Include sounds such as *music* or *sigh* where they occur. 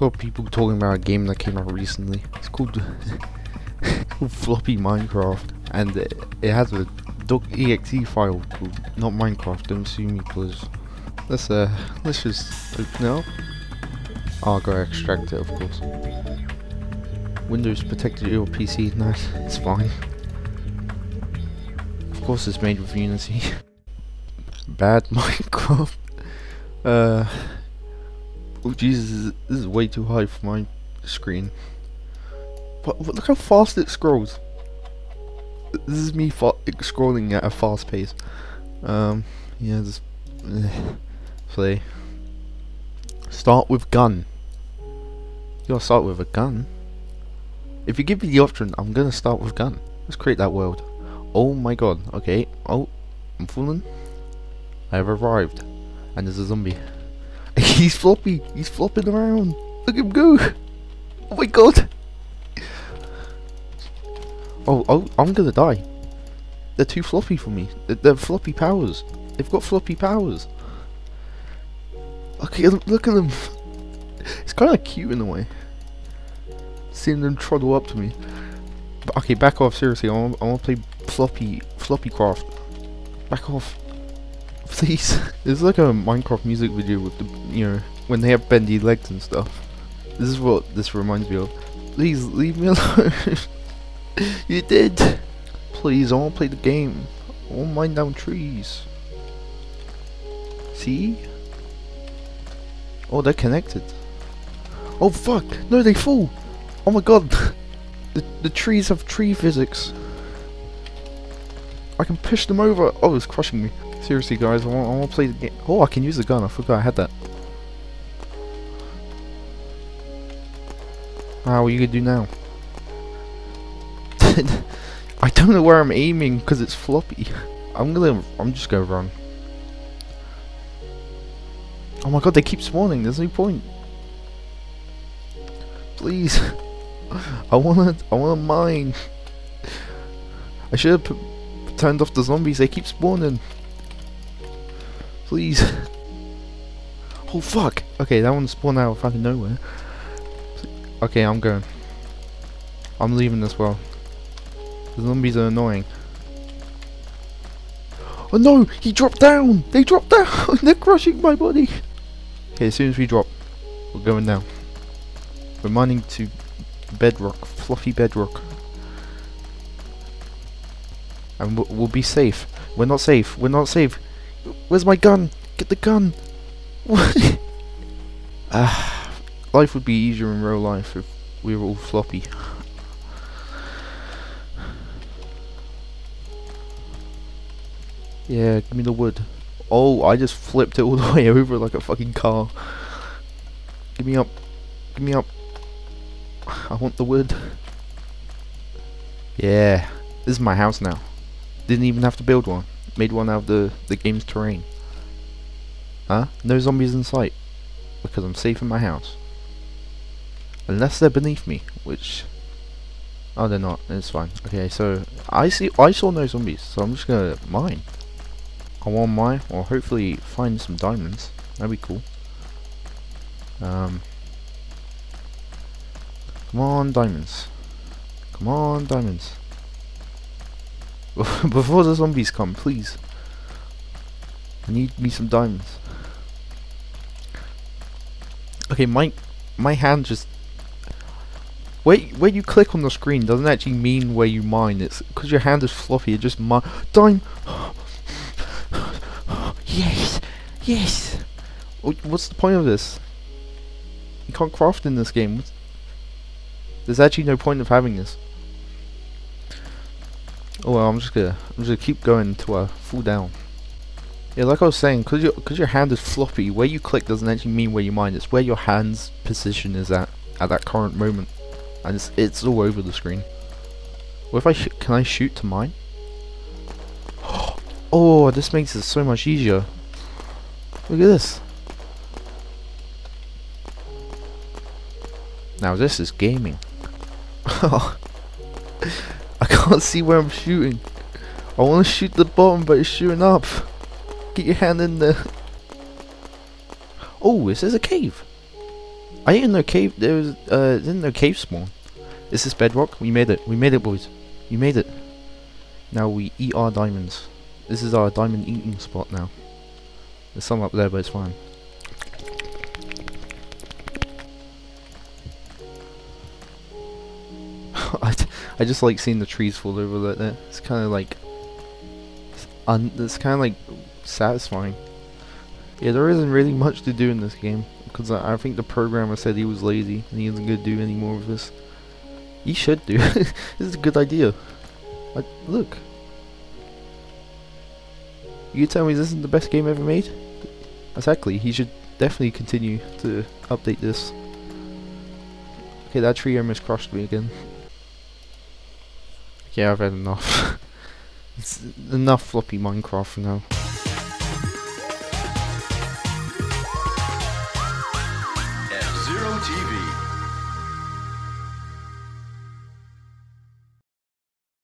saw people talking about a game that came out recently. It's called, *laughs* called Floppy Minecraft, and it, has a .exe file called not Minecraft. Don't sue me, please. Let's uh, let's just open it up. Oh, I gotta extract it, of course. Windows protected your PC. *laughs* No, it's fine. Of course, it's made with Unity. *laughs* Bad Minecraft. Uh. Oh Jesus, this is way too high for my screen. But look how fast it scrolls. This is me scrolling at a fast pace. Um, yeah, just *sighs* play. Start with gun. You gotta start with a gun. If you give me the option, I'm gonna start with gun. Let's create that world. Oh my god. Okay. Oh, I'm falling. I have arrived, and there's a zombie. He's floppy. He's flopping around. Look at him go. Oh my god. Oh, oh, I'm gonna die. They're too floppy for me. They're, they're floppy powers. They've got floppy powers. Okay, look at them. *laughs* It's kind of cute in a way. Seeing them trundle up to me. Okay, back off. Seriously, I want to play floppy, floppy craft. Back off. Please. *laughs* It's like a Minecraft music video with the, you know, when they have bendy legs and stuff. This is what this reminds me of. Please, leave me *laughs* alone. you did. Please, I want to play the game. I want to mine down trees. See? Oh, they're connected. Oh, fuck. No, they fall. Oh my god. *laughs* the, the trees have tree physics. I can push them over. Oh, it's crushing me. Seriously, guys, I want, I want to play the game. Oh, I can use the gun. I forgot I had that. Ah, what are you gonna do now? *laughs* I don't know where I'm aiming because it's floppy. I'm gonna. I'm just gonna run. Oh my god, they keep spawning. There's no point. Please, *laughs* I wanna. I wanna mine. I should have turned off the zombies. They keep spawning. Please. *laughs* Oh fuck! Okay, that one spawned out of fucking nowhere. Okay, I'm going. I'm leaving this world. The zombies are annoying. Oh no! He dropped down! They dropped down! *laughs* They're crushing my body! Okay, as soon as we drop, we're going down. We're mining to bedrock, fluffy bedrock. And we'll, we'll be safe. We're not safe. We're not safe. Where's my gun? Get the gun! What? *laughs* ah, life would be easier in real life if we were all floppy. Yeah, give me the wood. Oh, I just flipped it all the *laughs* way over like a fucking car. Give me up. Give me up. I want the wood. Yeah. This is my house now. Didn't even have to build one. Made one out of the, the game's terrain. Huh? No zombies in sight. Because I'm safe in my house. Unless they're beneath me, which... Oh, they're not. It's fine. Okay, so... I see. I saw no zombies, so I'm just gonna mine. I want mine, or hopefully find some diamonds. That'd be cool. Um... Come on, diamonds. Come on, diamonds. *laughs* Before the zombies come, please. I need me some diamonds. Okay, my my hand just where where you click on the screen doesn't actually mean where you mine. It's because your hand is fluffy. It just mine. Dime. *gasps* yes, yes. What's the point of this? You can't craft in this game. There's actually no point of having this. Oh well, I'm just gonna I'm just gonna keep going to I fall down. Yeah, like I was saying, cause your cause your hand is floppy, where you click doesn't actually mean where you mine. It's where your hand's position is at at that current moment, and it's it's all over the screen. What if I can I shoot to mine? *gasps* Oh, this makes it so much easier. Look at this. Now this is gaming. *laughs* *laughs* I can't see where I'm shooting. I want to shoot the bottom, but it's shooting up. Get your hand in there. Oh, this is a cave. I didn't know cave. There was uh, didn't know cave spawn. This is this bedrock? We made it. We made it, boys. We made it. Now we eat our diamonds. This is our diamond eating spot now. There's some up there, but it's fine. I, just like seeing the trees fall over like that. It's kind of like, it's, it's kind of like satisfying. Yeah, there isn't really much to do in this game because I, I think the programmer said he was lazy and he isn't gonna do any more of this. He should do. *laughs* this is a good idea. Like, look. You tell me this isn't the best game ever made? Exactly. He should definitely continue to update this. Okay, that tree almost crushed me again. Yeah, I've had enough. *laughs* it's enough floppy Minecraft for now.